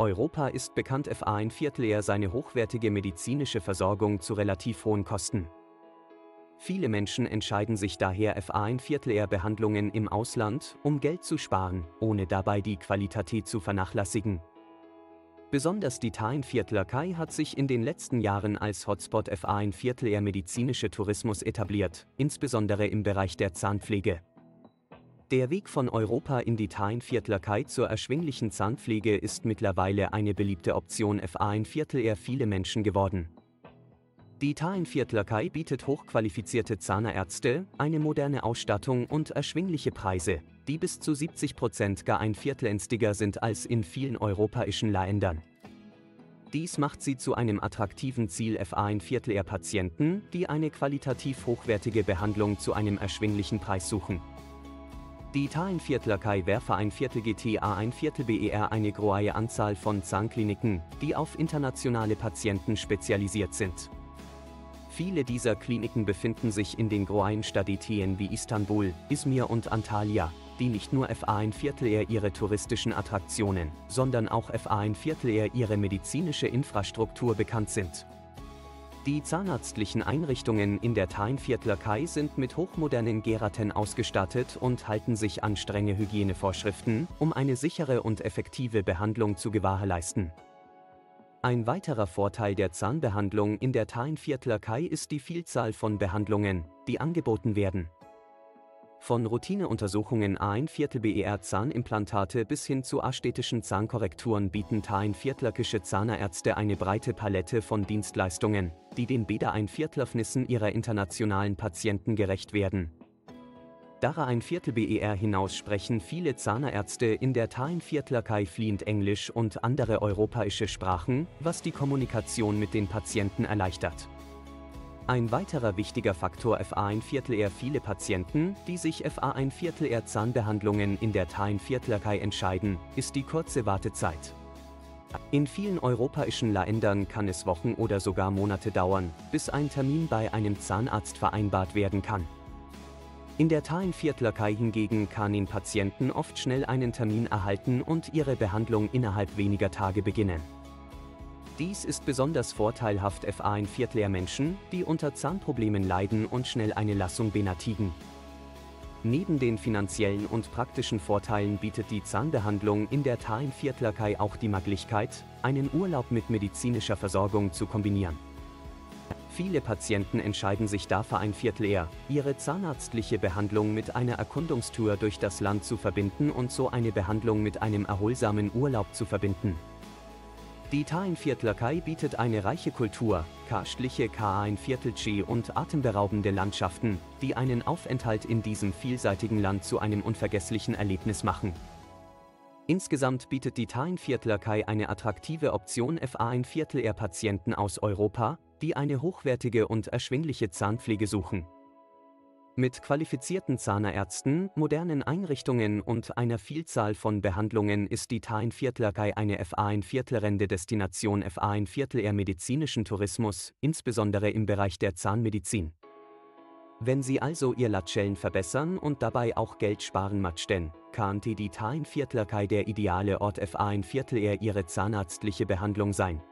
Europa ist bekannt FA ein Viertel eher seine hochwertige medizinische Versorgung zu relativ hohen Kosten. Viele Menschen entscheiden sich daher FA ein Viertel eher Behandlungen im Ausland, um Geld zu sparen, ohne dabei die Qualität zu vernachlässigen. Besonders die Tain-Viertler hat sich in den letzten Jahren als Hotspot FA ein Viertel eher medizinische Tourismus etabliert, insbesondere im Bereich der Zahnpflege. Der Weg von Europa in die Tain-Viertler zur erschwinglichen Zahnpflege ist mittlerweile eine beliebte Option FA ein Viertel eher viele Menschen geworden. Die Tain-Viertler bietet hochqualifizierte Zahnärzte, eine moderne Ausstattung und erschwingliche Preise, die bis zu 70 Prozent gar ein Viertel günstiger sind als in vielen europäischen Ländern. Dies macht sie zu einem attraktiven Ziel FA ein Viertel eher Patienten, die eine qualitativ hochwertige Behandlung zu einem erschwinglichen Preis suchen. Die Viertler Kai werfe ein Viertel GTA ein Viertel BER eine große Anzahl von Zahnkliniken, die auf internationale Patienten spezialisiert sind. Viele dieser Kliniken befinden sich in den großen Städten wie Istanbul, Izmir und Antalya, die nicht nur FA ein Viertel eher ihre touristischen Attraktionen, sondern auch FA ein Viertel eher ihre medizinische Infrastruktur bekannt sind. Die zahnarztlichen Einrichtungen in der Tainviertler Kai sind mit hochmodernen Geraten ausgestattet und halten sich an strenge Hygienevorschriften, um eine sichere und effektive Behandlung zu gewährleisten. Ein weiterer Vorteil der Zahnbehandlung in der Tainviertler Kai ist die Vielzahl von Behandlungen, die angeboten werden. Von Routineuntersuchungen A1 Viertel BER Zahnimplantate bis hin zu ästhetischen Zahnkorrekturen bieten Tain Viertlerkische Zahnärzte eine breite Palette von Dienstleistungen, die den Beda ein Viertlöfnissen ihrer internationalen Patienten gerecht werden. Dara ein Viertel BER hinaus sprechen viele Zahnärzte in der Tain Viertlerkei fliehend Englisch und andere europäische Sprachen, was die Kommunikation mit den Patienten erleichtert. Ein weiterer wichtiger Faktor FA ein Viertel eher viele Patienten, die sich FA ein Viertel eher Zahnbehandlungen in der Tain Viertlerkei entscheiden, ist die kurze Wartezeit. In vielen europäischen Ländern kann es Wochen oder sogar Monate dauern, bis ein Termin bei einem Zahnarzt vereinbart werden kann. In der Tain Viertlerkei hingegen kann in Patienten oft schnell einen Termin erhalten und ihre Behandlung innerhalb weniger Tage beginnen. Dies ist besonders vorteilhaft FA ein Viertel Menschen, die unter Zahnproblemen leiden und schnell eine Lassung benötigen. Neben den finanziellen und praktischen Vorteilen bietet die Zahnbehandlung in der Tain Viertlerkei auch die Möglichkeit, einen Urlaub mit medizinischer Versorgung zu kombinieren. Viele Patienten entscheiden sich dafür ein Viertel eher, ihre zahnarztliche Behandlung mit einer Erkundungstour durch das Land zu verbinden und so eine Behandlung mit einem erholsamen Urlaub zu verbinden. Die Tainviertlerkei bietet eine reiche Kultur, karstliche Ka ein Viertel und atemberaubende Landschaften, die einen Aufenthalt in diesem vielseitigen Land zu einem unvergesslichen Erlebnis machen. Insgesamt bietet die Tainviertlerkei eine attraktive Option FA ein Viertel eher Patienten aus Europa, die eine hochwertige und erschwingliche Zahnpflege suchen. Mit qualifizierten Zahnärzten, modernen Einrichtungen und einer Vielzahl von Behandlungen ist die Tain Viertlerkei eine FA ein Viertelrende Destination FA ein Viertel eher medizinischen Tourismus, insbesondere im Bereich der Zahnmedizin. Wenn Sie also Ihr Latschellen verbessern und dabei auch Geld sparen möchten, kann die Tain Viertlerkei der ideale Ort FA ein Viertel eher Ihre zahnarztliche Behandlung sein.